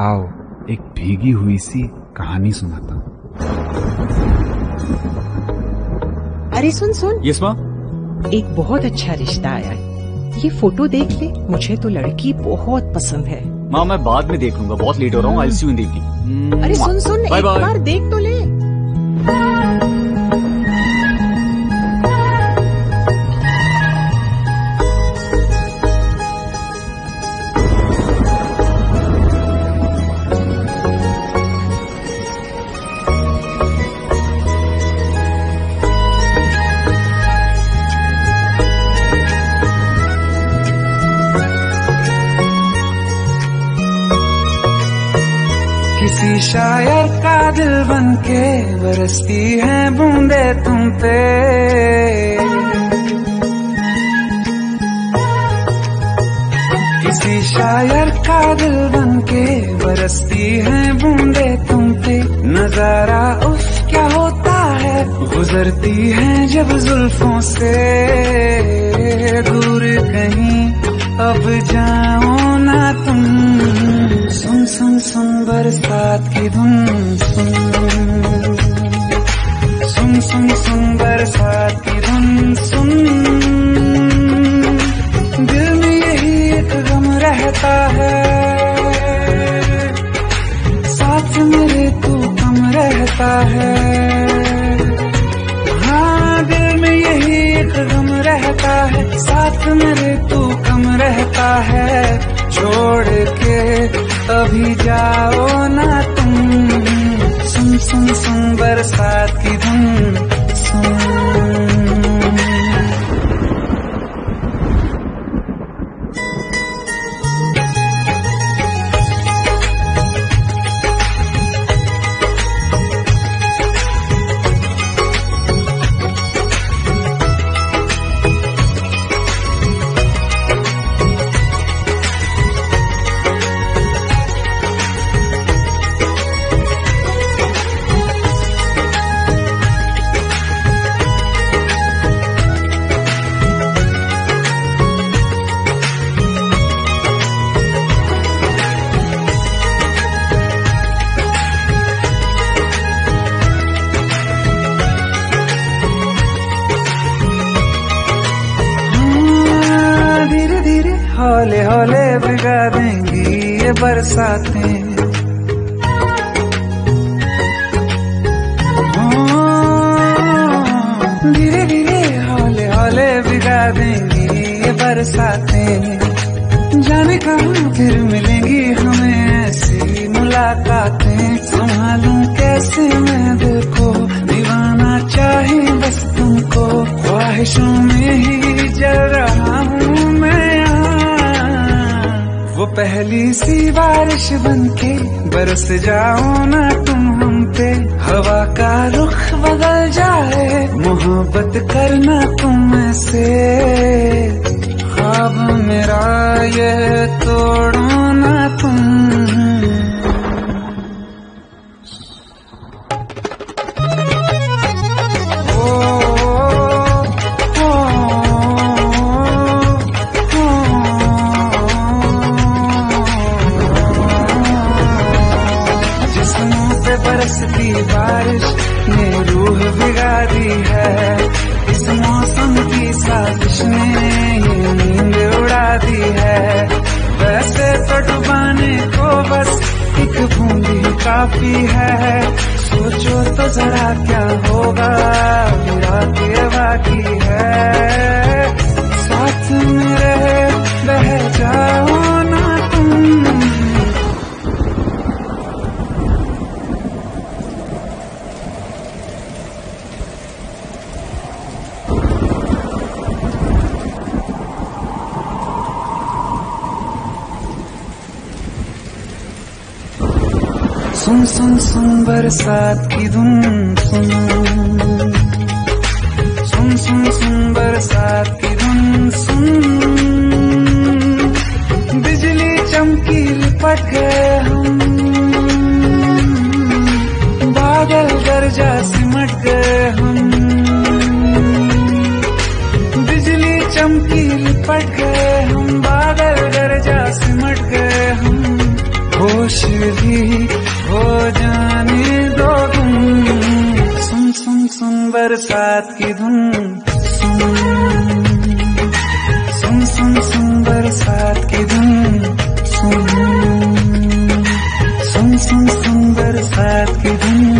आओ एक भीगी हुई सी कहानी सुनाता हूँ। अरे सुन सुन। यस माँ। एक बहुत अच्छा रिश्ता आया है। ये फ़ोटो देख ले मुझे तो लड़की बहुत पसंद है। माँ मैं बाद में देख लूँगा बहुत लेट हो रहा हूँ आई सी इन दी अरे सुन सुन एक बार देख तो ले। शायर का दिल बन के बरसती है बूंदे तुम पे। किसी शायर का दिल बन के बरसती है बूंदे तुम पे। नज़ारा उफ क्या होता है? गुजरती है जब जुल्फों से। दूर कहीं अब जाओ ना तुम। सुन सुन सुन, बरसात रहता है। हाँ दिल में यही एक गम रहता है। साथ मेरे तू कम रहता है। छोड़ के अभी जाओ ना तुम। सुन सुन सुन, बरसात की धुन। सुन। हौले हौले भिगा देंगी ये बरसातें। हाँ, धीरे धीरे हौले हौले भिगा देंगी ये बरसातें। जाने कहा फिर मिलेंगी हमें ऐसी मुलाकातें। संभालूं कैसे मैं दिल को? दीवाना चाहे बस तुमको। ख्वाहिशों में ही जल पहली सी बारिश बनके बरस जाओ ना तुम हम पे। हवा का रुख बदल जाए, मोहब्बत करना तुम से। ख्वाब मेरा ये तोड़ो ना तुम। की ने ये नींद उड़ा दी है। वैसे तो डुबाने को बस एक बूंदी काफ़ी है। सोचो तो जरा क्या होगा रात बाकी है। साथ मेरे सुन सुन सुन बरसात की धुन सुन। बरसात की धुन। सुन सुन सुन सुन बरसात की धुन। सुन सुन सुन सुन बरसात की धुन।